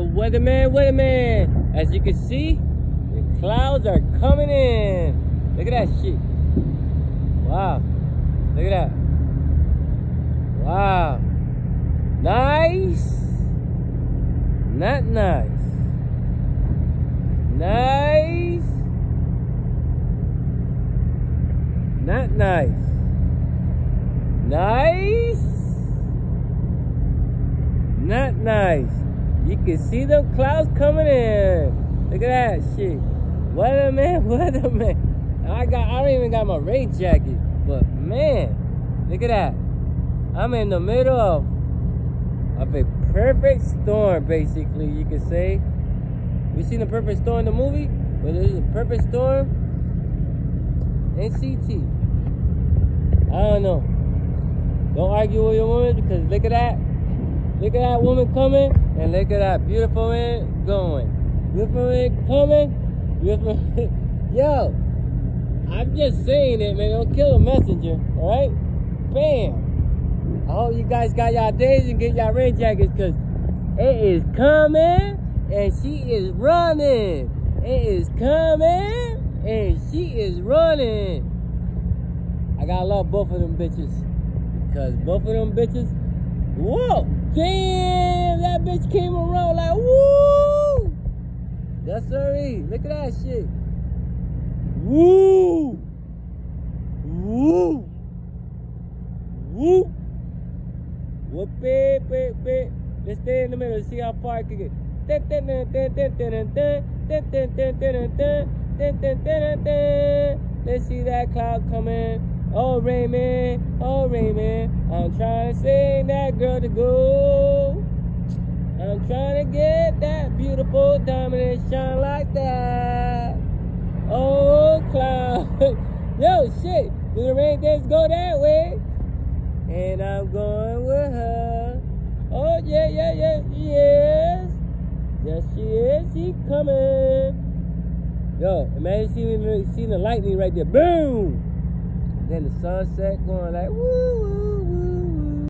weatherman, weatherman. As you can see, the clouds are coming in. Look at that shit. Wow. Look at that. Wow. Nice. Not nice. Nice. Not nice. Nice. Not nice. You can see them clouds coming in. Look at that shit. Weatherman, weatherman. I got I don't even got my rain jacket. But man, look at that. I'm in the middle of of a perfect storm, basically, you could say. We seen the perfect storm in the movie, but it is a perfect storm in CT. I don't know. Don't argue with your woman because look at that. Look at that woman coming and look at that beautiful man going. Beautiful man coming. Beautiful Yo, I'm just saying it, man. Don't kill a messenger, alright? Bam. I hope you guys got y'all days and get y'all rain jackets because it is coming and she is running. It is coming and she is running. I gotta love both of them bitches. Because both of them bitches, Whoa! Damn, that bitch came around like, woo! Yes, sir. Look at that shit. Woo! Woo! Woo! Whoop it, whoop. bit. Let's stay in the middle and see how far I can get. Dun, Let's see that cloud coming. Oh Raymond, oh Raymond, I'm trying to sing that girl to go. I'm trying to get that beautiful diamond and shine like that. Oh cloud, yo shit, do the rain dance go that way? And I'm going with her. Oh yeah, yeah, yeah, yes, yes she is. She coming. Yo, imagine seeing seeing the lightning right there. Boom. Then the sunset going like woo